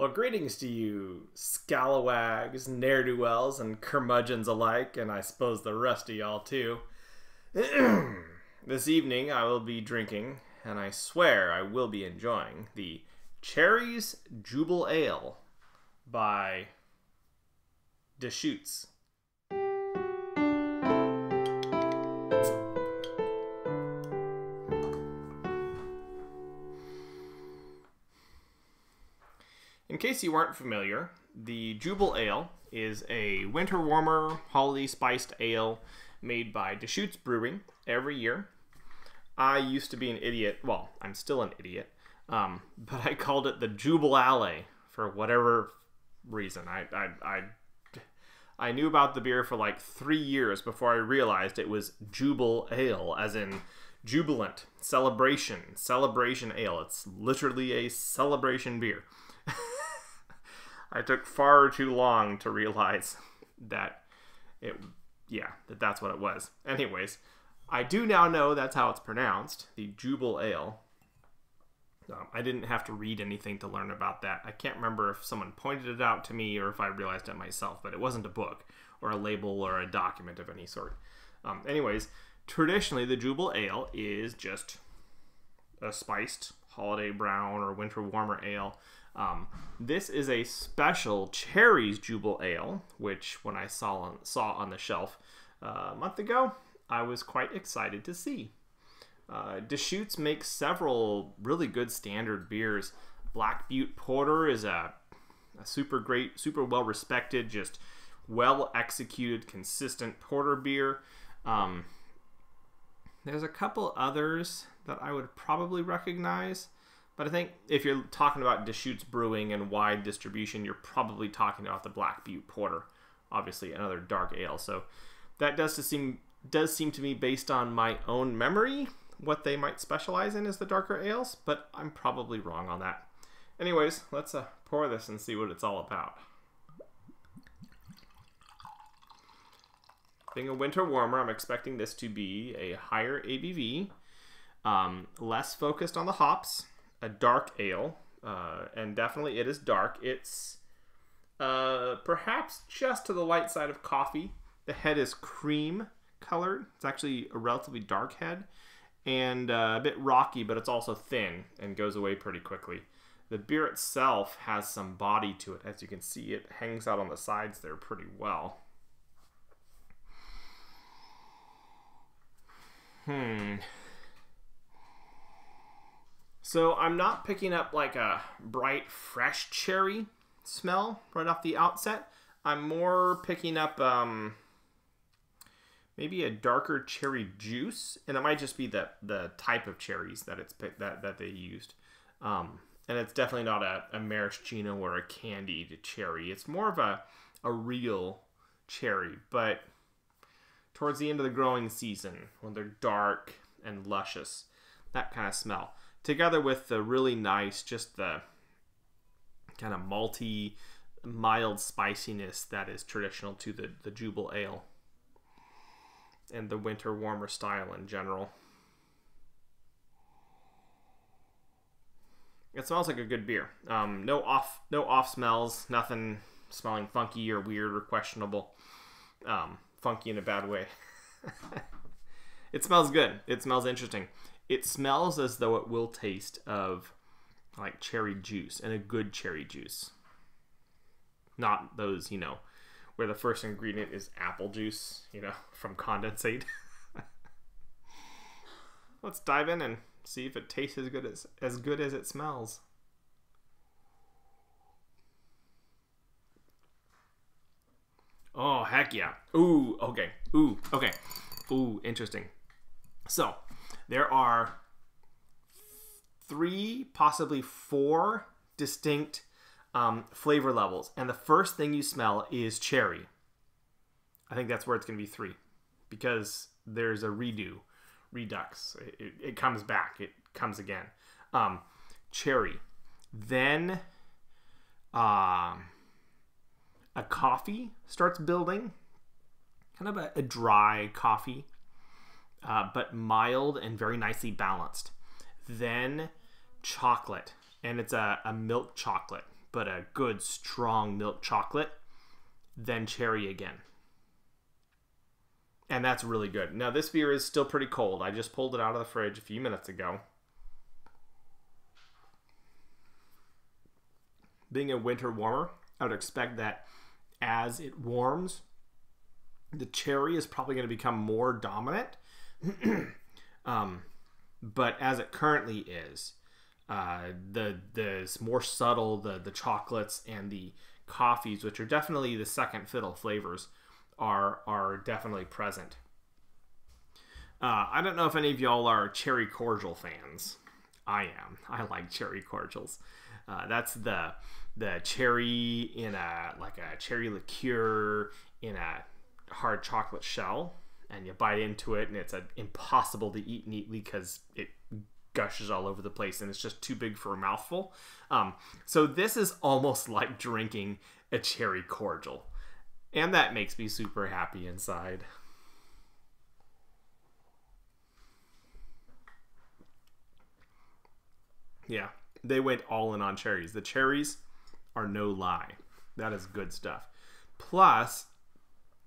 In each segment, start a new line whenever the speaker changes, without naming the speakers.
Well, greetings to you, scalawags, ne'er do wells, and curmudgeons alike, and I suppose the rest of y'all too. this evening I will be drinking, and I swear I will be enjoying, the Cherries Jubelale by Deschutes. Case you weren't familiar, the Jubelale is a winter warmer, holiday spiced ale made by Deschutes Brewing every year. I used to be an idiot. Well, I'm still an idiot. Um, but I called it the Jubal Ale for whatever reason. I, I, I, I knew about the beer for like three years before I realized it was Jubelale, as in jubilant, celebration, celebration ale. It's literally a celebration beer. I took far too long to realize that it, yeah, that that's what it was. Anyways, I do now know that's how it's pronounced, the Jubelale. Um, I didn't have to read anything to learn about that. I can't remember if someone pointed it out to me or if I realized it myself, but it wasn't a book or a label or a document of any sort. Um, anyways, traditionally the Jubelale is just a spiced holiday brown or winter warmer ale um, this is a special cherries Jubelale, which when I saw on, saw on the shelf uh, a month ago, I was quite excited to see. Uh, Deschutes makes several really good standard beers. Black Butte Porter is a, a super great, super well respected, just well executed, consistent porter beer. Um, there's a couple others that I would probably recognize. But I think if you're talking about Deschutes brewing and wide distribution, you're probably talking about the Black Butte Porter, obviously another dark ale. So that does seem does seem to me based on my own memory what they might specialize in is the darker ales, but I'm probably wrong on that. Anyways, let's uh, pour this and see what it's all about. Being a winter warmer, I'm expecting this to be a higher ABV, um, less focused on the hops, a dark ale, uh, and definitely it is dark. It's uh, perhaps just to the light side of coffee. The head is cream colored. It's actually a relatively dark head and uh, a bit rocky, but it's also thin and goes away pretty quickly. The beer itself has some body to it. As you can see, it hangs out on the sides there pretty well. Hmm. So I'm not picking up like a bright, fresh cherry smell right off the outset. I'm more picking up um, maybe a darker cherry juice, and it might just be the the type of cherries that it's that that they used. Um, and it's definitely not a, a maraschino or a candied cherry. It's more of a a real cherry, but towards the end of the growing season, when they're dark and luscious, that kind of smell together with the really nice, just the kind of malty, mild spiciness that is traditional to the, the Jubelale and the winter warmer style in general. It smells like a good beer. Um, no off, no off smells. Nothing smelling funky or weird or questionable. Um, funky in a bad way. it smells good. It smells interesting it smells as though it will taste of like cherry juice and a good cherry juice. Not those, you know, where the first ingredient is apple juice, you know, from condensate. Let's dive in and see if it tastes as good as as good as it smells. Oh heck yeah! Ooh, okay. Ooh, okay. Ooh, interesting. So, there are three, possibly four distinct um, flavor levels. And the first thing you smell is cherry. I think that's where it's going to be three because there's a redo, redux. It, it, it comes back, it comes again. Um, cherry. Then um, a coffee starts building, kind of a, a dry coffee uh, but mild and very nicely balanced. Then chocolate, and it's a, a milk chocolate but a good strong milk chocolate, then cherry again. And that's really good. Now, this beer is still pretty cold. I just pulled it out of the fridge a few minutes ago. Being a winter warmer, I would expect that as it warms, the cherry is probably going to become more dominant. um, but as it currently is, uh, the the more subtle the the chocolates and the coffees, which are definitely the second fiddle flavors, are are definitely present. Uh, I don't know if any of y'all are cherry cordial fans. I am. I like cherry cordials. Uh, that's the the cherry in a like a cherry liqueur in a hard chocolate shell, and you bite into it, and it's impossible to eat neatly because it gushes all over the place, and it's just too big for a mouthful. Um, so this is almost like drinking a cherry cordial, and that makes me super happy inside. Yeah, they went all in on cherries. The cherries are no lie. That is good stuff. Plus,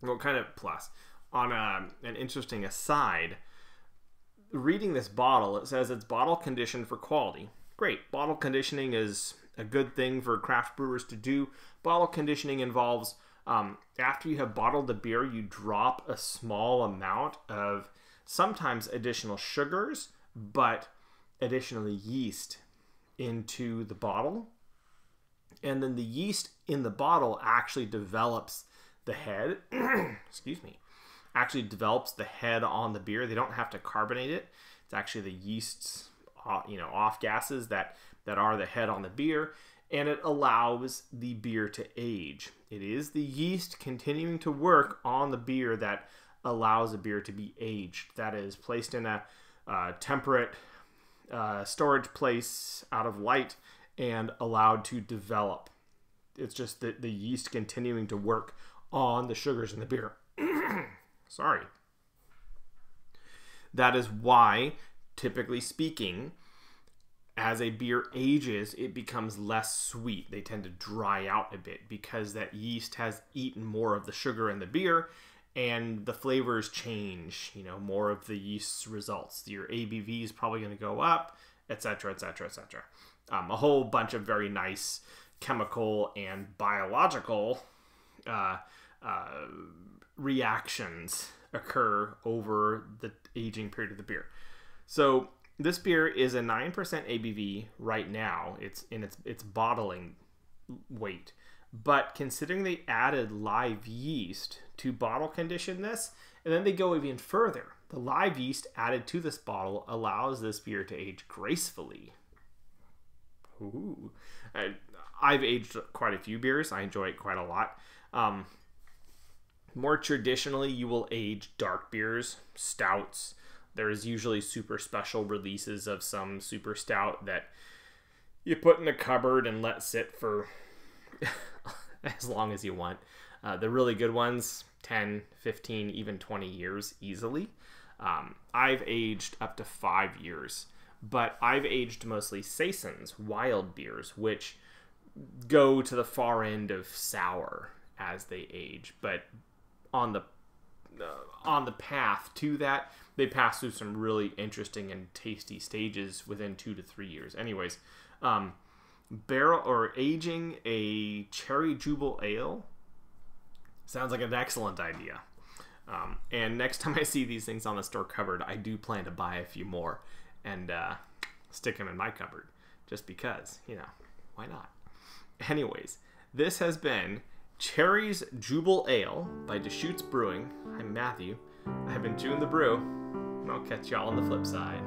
well, kind of plus, on a, an interesting aside, reading this bottle, it says it's bottle conditioned for quality. Great. Bottle conditioning is a good thing for craft brewers to do. Bottle conditioning involves um, after you have bottled the beer, you drop a small amount of sometimes additional sugars, but additionally yeast into the bottle. And then the yeast in the bottle actually develops the head, excuse me, actually develops the head on the beer. They don't have to carbonate it. It's actually the yeasts, uh, you know, off gases that that are the head on the beer, and it allows the beer to age. It is the yeast continuing to work on the beer that allows a beer to be aged. That is placed in a uh, temperate uh, storage place out of light and allowed to develop. It's just the, the yeast continuing to work on the sugars in the beer. Sorry. That is why, typically speaking, as a beer ages, it becomes less sweet. They tend to dry out a bit because that yeast has eaten more of the sugar in the beer and the flavors change. You know, more of the yeast's results. Your ABV is probably going to go up, etc., etc., etc. A whole bunch of very nice chemical and biological uh, uh, reactions occur over the aging period of the beer. So this beer is a 9% ABV right now. It's in its its bottling weight. But considering they added live yeast to bottle condition this, and then they go even further. The live yeast added to this bottle allows this beer to age gracefully. Ooh. I, I've aged quite a few beers. I enjoy it quite a lot. Um, more traditionally, you will age dark beers, stouts. There's usually super special releases of some super stout that you put in a cupboard and let sit for as long as you want. Uh, the really good ones, 10, 15, even 20 years easily. Um, I've aged up to five years, but I've aged mostly Saisons, wild beers, which go to the far end of sour as they age. But on the uh, on the path to that, they pass through some really interesting and tasty stages within two to three years. Anyways, um, barrel or aging a cherry Jubelale sounds like an excellent idea. Um, and next time I see these things on the store cupboard, I do plan to buy a few more and uh, stick them in my cupboard, just because, you know, why not? Anyways, this has been Cherry's Jubelale by Deschutes Brewing. I'm Matthew. I have been chewing the brew, and I'll catch y'all on the flip side.